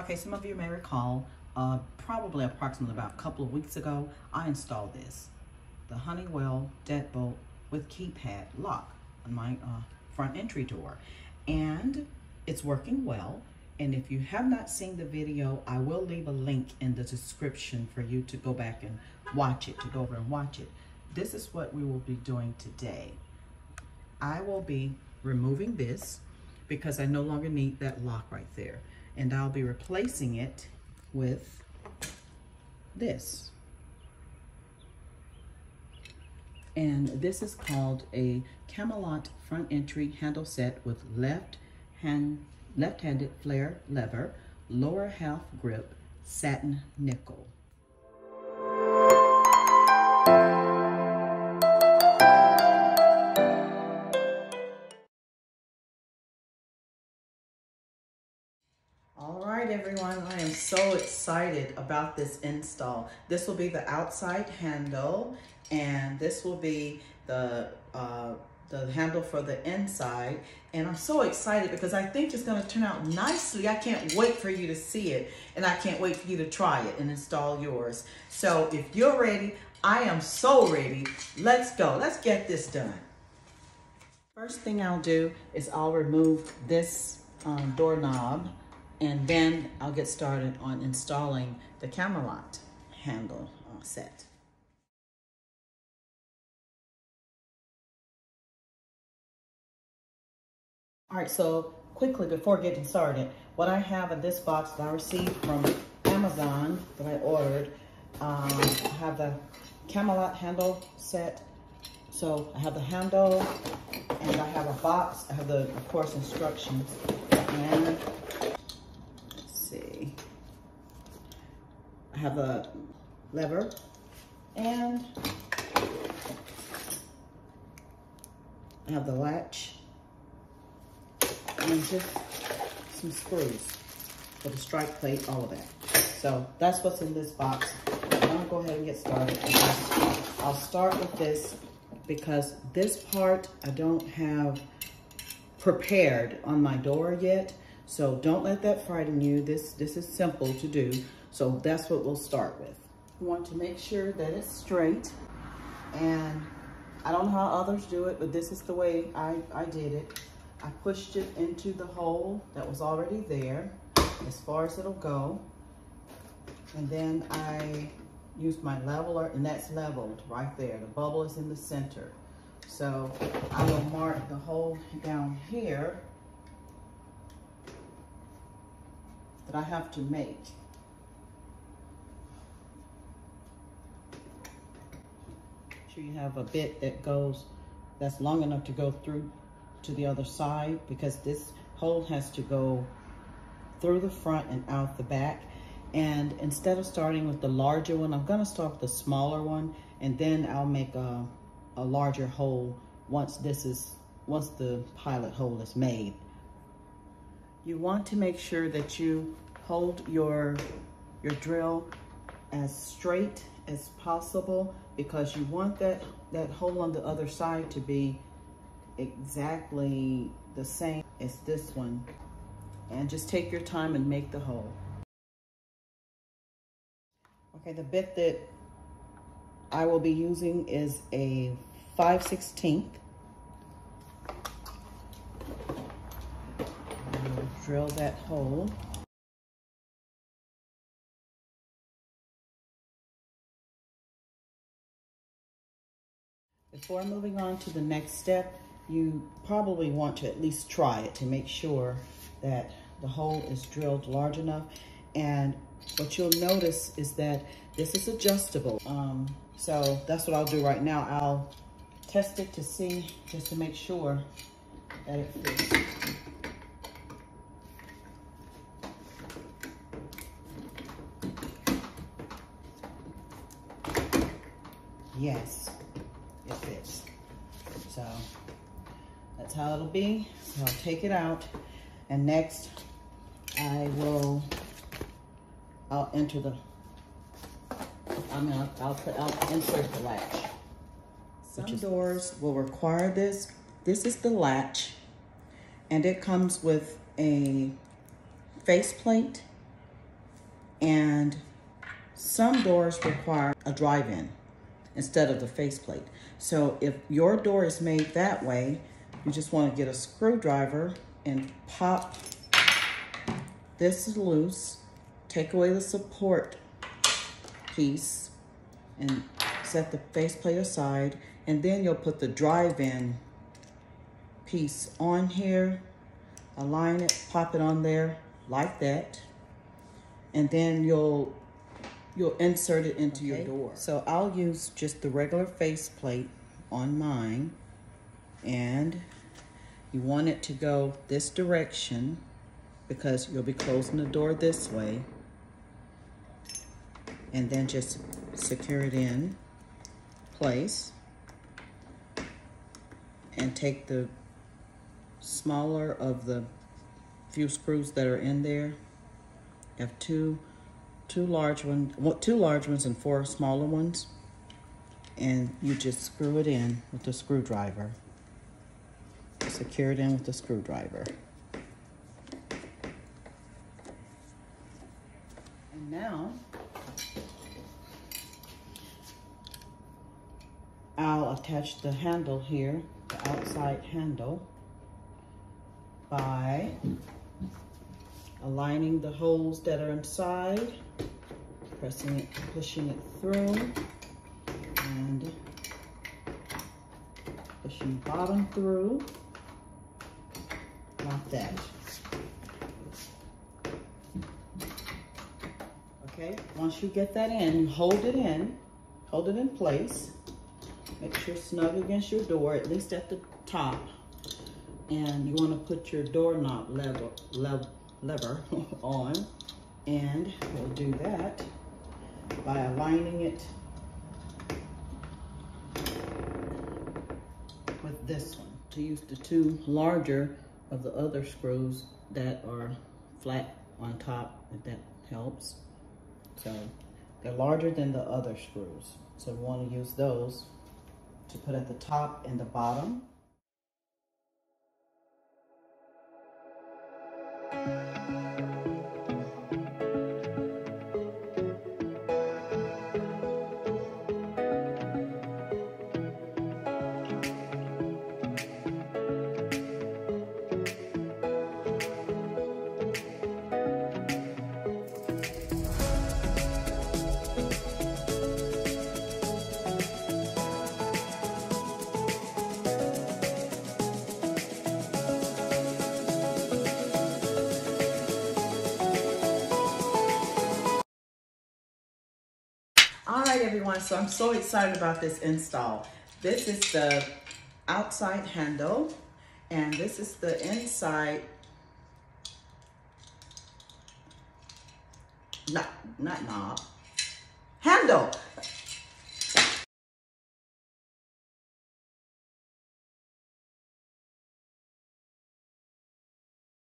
Okay, some of you may recall, uh, probably approximately about a couple of weeks ago, I installed this. The Honeywell deadbolt with keypad lock on my uh, front entry door. And it's working well. And if you have not seen the video, I will leave a link in the description for you to go back and watch it, to go over and watch it. This is what we will be doing today. I will be removing this because I no longer need that lock right there and I'll be replacing it with this. And this is called a Camelot front entry handle set with left hand left-handed flare lever, lower half grip, satin nickel. So excited about this install. This will be the outside handle, and this will be the uh, the handle for the inside. And I'm so excited because I think it's gonna turn out nicely. I can't wait for you to see it, and I can't wait for you to try it and install yours. So if you're ready, I am so ready. Let's go, let's get this done. First thing I'll do is I'll remove this um, doorknob and then I'll get started on installing the Camelot handle set. All right, so quickly before getting started, what I have in this box that I received from Amazon that I ordered, um, I have the Camelot handle set. So I have the handle and I have a box. I have the, of course, instructions. And have a lever and I have the latch and just some screws for the strike plate, all of that. So that's what's in this box. I'm gonna go ahead and get started. I'll start with this because this part I don't have prepared on my door yet. So don't let that frighten you. This, this is simple to do. So that's what we'll start with. We want to make sure that it's straight. And I don't know how others do it, but this is the way I, I did it. I pushed it into the hole that was already there, as far as it'll go. And then I used my leveler, and that's leveled right there. The bubble is in the center. So I will mark the hole down here that I have to make. Sure you have a bit that goes, that's long enough to go through to the other side because this hole has to go through the front and out the back. And instead of starting with the larger one, I'm gonna start with the smaller one and then I'll make a, a larger hole once this is, once the pilot hole is made. You want to make sure that you hold your, your drill as straight as possible because you want that, that hole on the other side to be exactly the same as this one. And just take your time and make the hole. Okay, the bit that I will be using is a 5 16th. Drill that hole. Before moving on to the next step, you probably want to at least try it to make sure that the hole is drilled large enough. And what you'll notice is that this is adjustable. Um, so that's what I'll do right now. I'll test it to see, just to make sure that it fits. Yes it fits. So that's how it'll be. So I'll take it out. And next I will, I'll enter the, I mean, I'll, put, I'll insert the latch. Some doors will require this. This is the latch and it comes with a faceplate And some doors require a drive-in instead of the faceplate. So if your door is made that way, you just want to get a screwdriver and pop this loose, take away the support piece and set the faceplate aside and then you'll put the drive-in piece on here, align it, pop it on there like that and then you'll you'll insert it into okay. your door. So I'll use just the regular face plate on mine and you want it to go this direction because you'll be closing the door this way and then just secure it in place and take the smaller of the few screws that are in there. Have two, two large ones, two large ones and four smaller ones. And you just screw it in with the screwdriver. Secure it in with the screwdriver. And now, I'll attach the handle here, the outside handle, by aligning the holes that are inside, pressing it, pushing it through, and pushing bottom through, like that. Okay, once you get that in, hold it in, hold it in place. Make sure it's snug against your door, at least at the top. And you wanna put your doorknob level, lever, lever on. And we'll do that by aligning it with this one. To use the two larger of the other screws that are flat on top, if that helps. So they're larger than the other screws. So we want to use those to put at the top and the bottom. All right, everyone, so I'm so excited about this install. This is the outside handle, and this is the inside, not, not knob, handle.